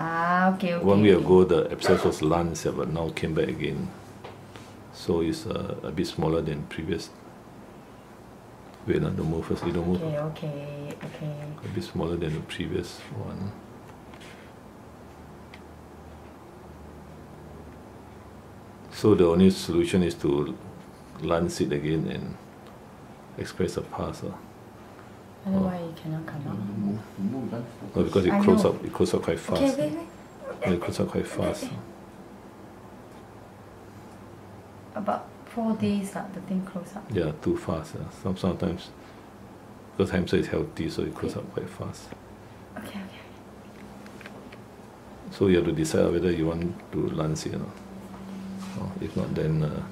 Ah, okay, okay. One week ago, the abscess was lance, yeah, but now came back again. So it's uh, a bit smaller than previous. Wait, uh, don't move first. You don't move. Okay, okay, okay. A bit smaller than the previous one. So the only solution is to lance it again and express a pus. Uh. Otherwise, you cannot come out. No, because it I closes know. up. It closes up quite fast. Okay, wait, wait. It closes up quite fast. About four days, uh, the thing close up. Yeah, too fast. Uh. Some sometimes because hamster is healthy, so it closes up quite fast. Okay, okay. So you have to decide whether you want to lance it or not. Or if not, then uh,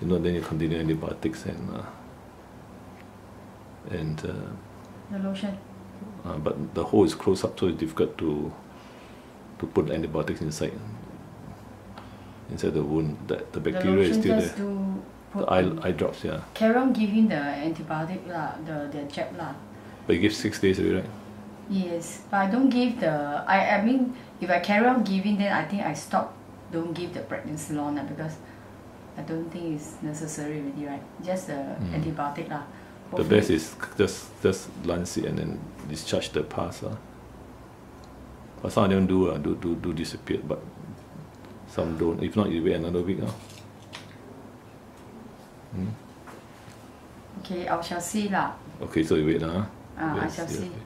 if not, then you continue antibiotics and uh, and uh, The lotion. uh, but the hole is closed up, so it's difficult to to put antibiotics inside inside the wound. That the The bacteria is still there. The eye, eye drops, yeah. Carry on giving the antibiotic lah, the, the jab lah. But you give six days already, right? Yes, but I don't give the. I, I mean, if I carry on giving, then I think I stop. Don't give the prednisolone because I don't think it's necessary already, right? Just the Mm. antibiotic lah. The best is just just lance it and then discharge the pus. Uh. But some of them do, uh, do, do, do disappear, but some don't. If not, you wait another week. Uh. Okay, I shall see lah. Okay, so you wait. Uh. Ah, I Yes, shall yes. see.